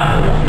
Mmm.